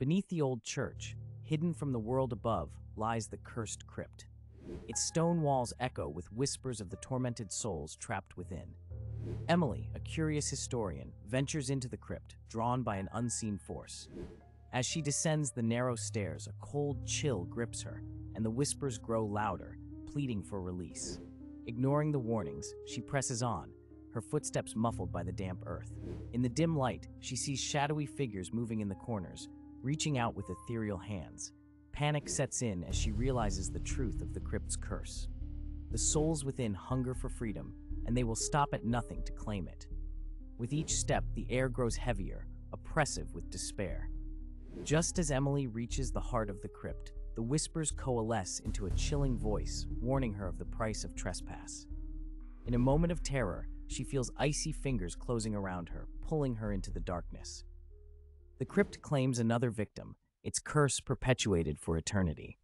Beneath the old church, hidden from the world above, lies the cursed crypt. Its stone walls echo with whispers of the tormented souls trapped within. Emily, a curious historian, ventures into the crypt, drawn by an unseen force. As she descends the narrow stairs, a cold chill grips her, and the whispers grow louder, pleading for release. Ignoring the warnings, she presses on, her footsteps muffled by the damp earth. In the dim light, she sees shadowy figures moving in the corners, reaching out with ethereal hands. Panic sets in as she realizes the truth of the crypt's curse. The souls within hunger for freedom, and they will stop at nothing to claim it. With each step, the air grows heavier, oppressive with despair. Just as Emily reaches the heart of the crypt, the whispers coalesce into a chilling voice, warning her of the price of trespass. In a moment of terror, she feels icy fingers closing around her, pulling her into the darkness. The crypt claims another victim, its curse perpetuated for eternity.